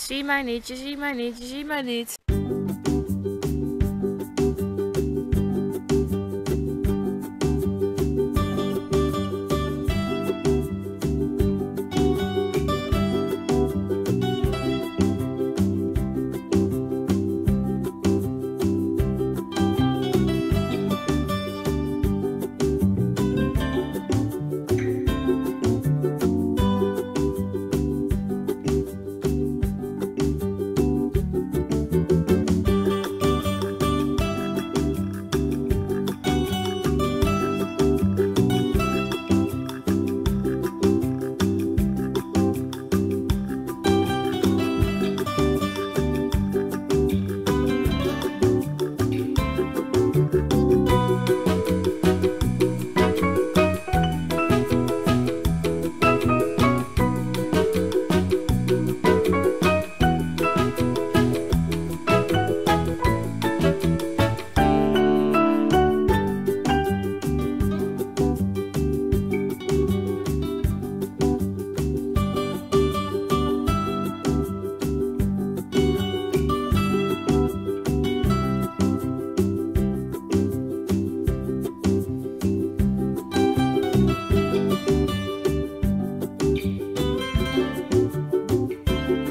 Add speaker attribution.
Speaker 1: Zie mij niet, je ziet mij niet, je ziet mij niet.